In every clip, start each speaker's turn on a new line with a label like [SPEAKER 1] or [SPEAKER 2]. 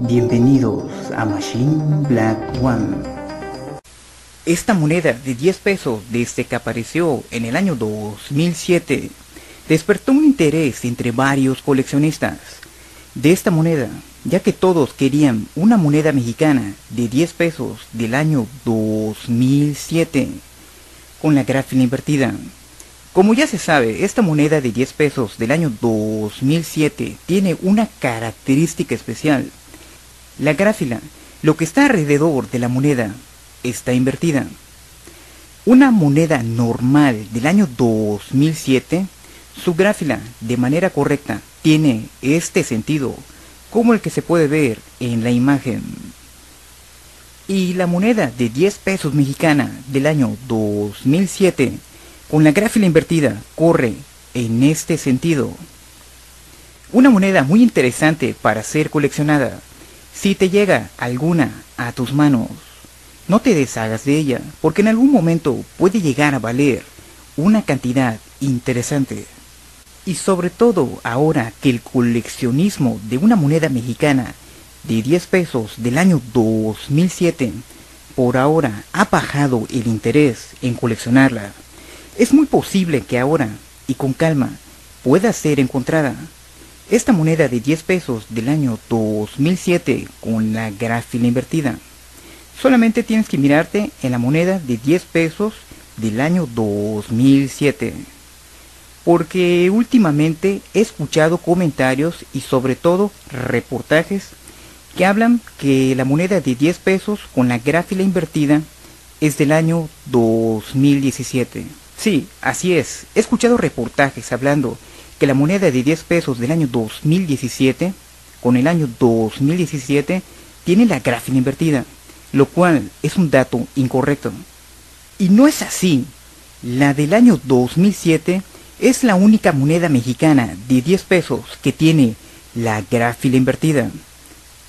[SPEAKER 1] Bienvenidos a Machine Black One.
[SPEAKER 2] Esta moneda de 10 pesos desde que apareció en el año 2007 despertó un interés entre varios coleccionistas de esta moneda, ya que todos querían una moneda mexicana de 10 pesos del año 2007 con la gráfica invertida. Como ya se sabe, esta moneda de 10 pesos del año 2007 tiene una característica especial. La gráfica, lo que está alrededor de la moneda, está invertida. Una moneda normal del año 2007, su gráfica de manera correcta tiene este sentido, como el que se puede ver en la imagen. Y la moneda de 10 pesos mexicana del año 2007 con la gráfica invertida corre en este sentido. Una moneda muy interesante para ser coleccionada. Si te llega alguna a tus manos, no te deshagas de ella, porque en algún momento puede llegar a valer una cantidad interesante. Y sobre todo ahora que el coleccionismo de una moneda mexicana de 10 pesos del año 2007 por ahora ha bajado el interés en coleccionarla. Es muy posible que ahora, y con calma, pueda ser encontrada. Esta moneda de 10 pesos del año 2007 con la gráfica invertida. Solamente tienes que mirarte en la moneda de 10 pesos del año 2007. Porque últimamente he escuchado comentarios y sobre todo reportajes que hablan que la moneda de 10 pesos con la gráfica invertida es del año 2017. Sí, así es. He escuchado reportajes hablando que la moneda de 10 pesos del año 2017, con el año 2017, tiene la gráfica invertida, lo cual es un dato incorrecto. Y no es así. La del año 2007 es la única moneda mexicana de 10 pesos que tiene la gráfica invertida.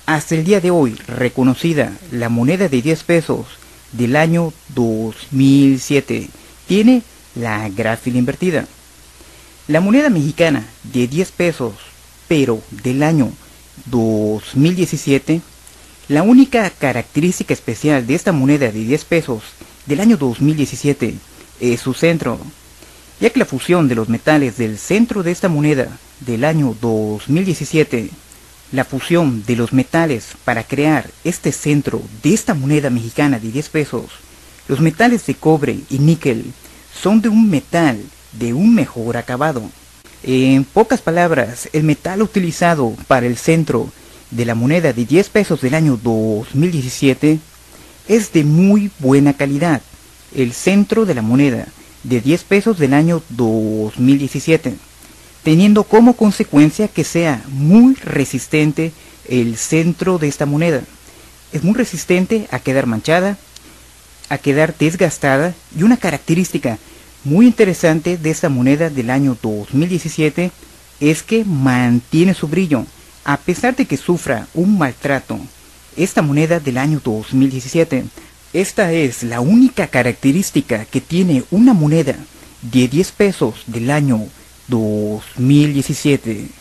[SPEAKER 2] Hasta el día de hoy, reconocida la moneda de 10 pesos del año 2007, tiene la gráfica invertida. La moneda mexicana de 10 pesos, pero del año 2017, la única característica especial de esta moneda de 10 pesos del año 2017 es su centro, ya que la fusión de los metales del centro de esta moneda del año 2017, la fusión de los metales para crear este centro de esta moneda mexicana de 10 pesos, los metales de cobre y níquel son de un metal de un mejor acabado. En pocas palabras, el metal utilizado para el centro de la moneda de 10 pesos del año 2017 es de muy buena calidad. El centro de la moneda de 10 pesos del año 2017, teniendo como consecuencia que sea muy resistente el centro de esta moneda. Es muy resistente a quedar manchada, a quedar desgastada y una característica muy interesante de esta moneda del año 2017 es que mantiene su brillo a pesar de que sufra un maltrato. Esta moneda del año 2017, esta es la única característica que tiene una moneda de 10 pesos del año 2017.